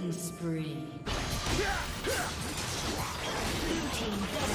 Killing spree. Blue team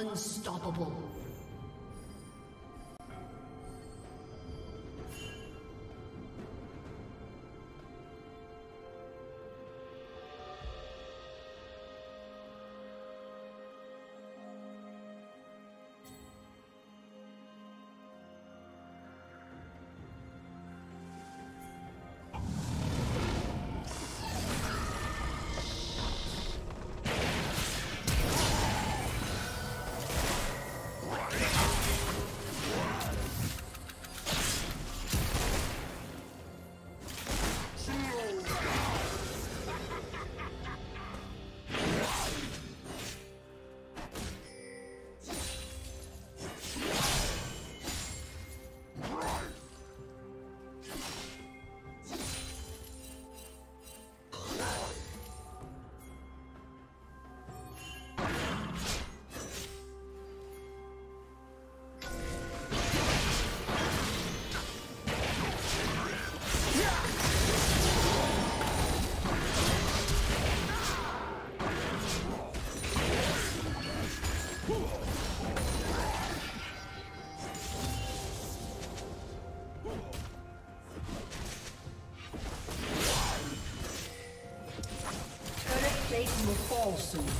Unstoppable. Soon.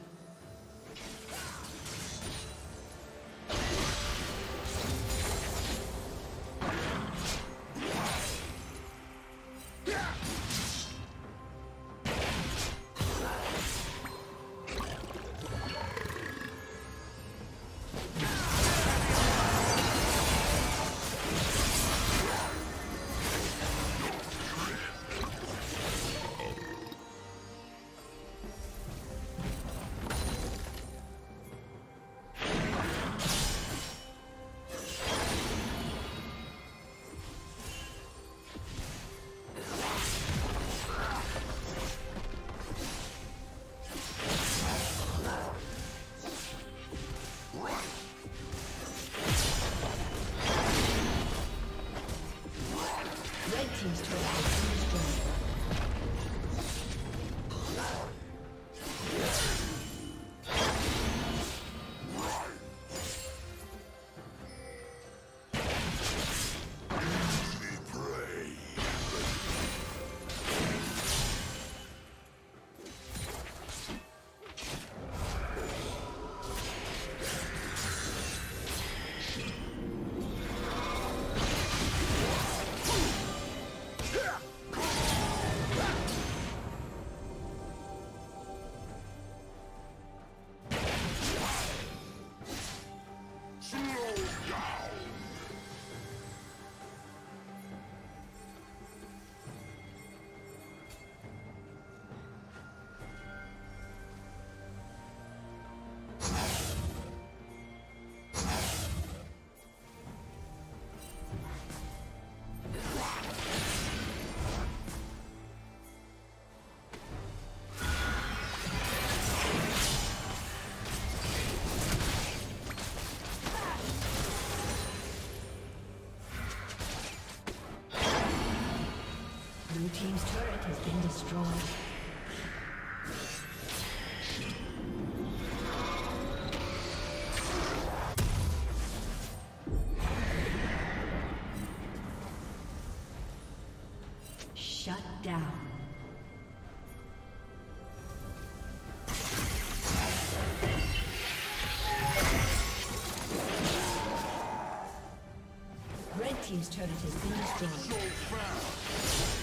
Destroyed. Shut down. Red Team's turret has been destroyed.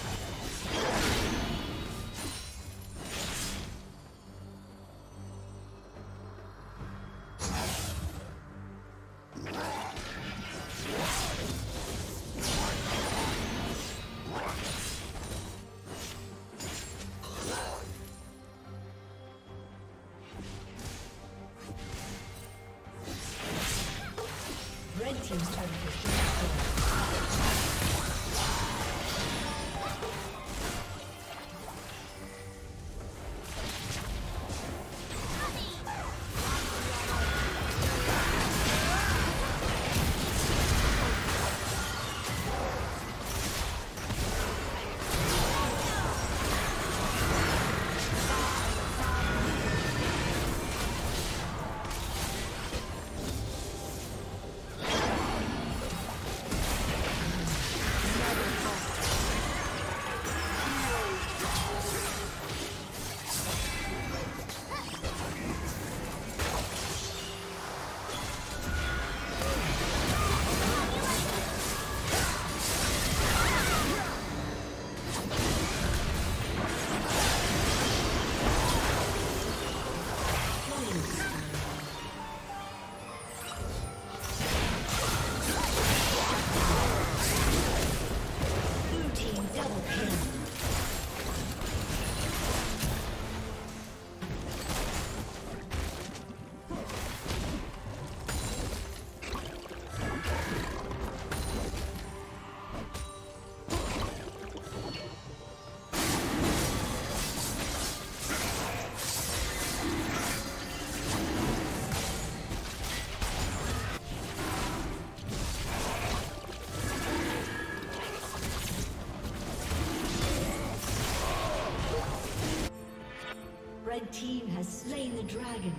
Dragon.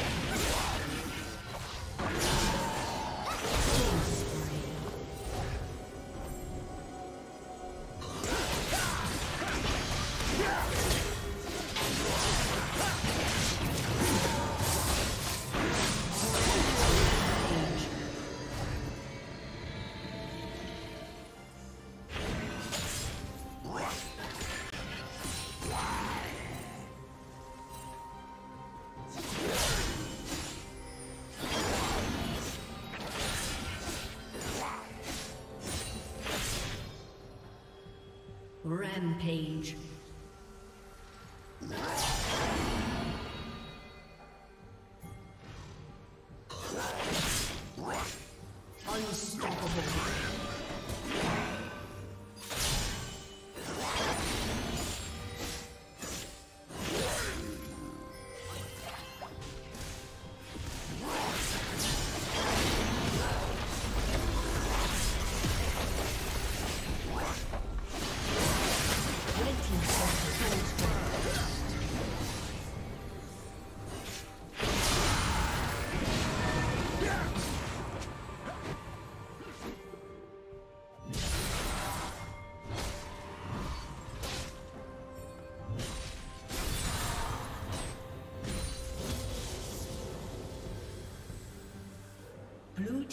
Rampage.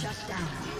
Shut down.